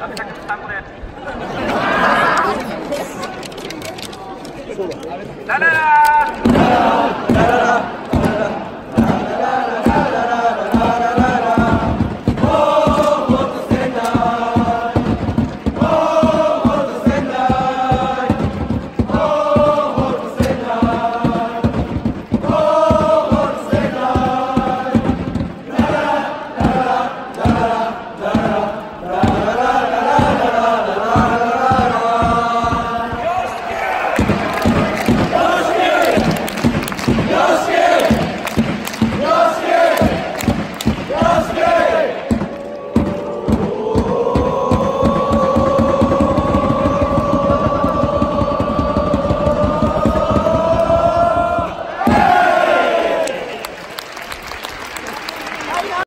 tapi sakit pesantren Dadah! Dadah!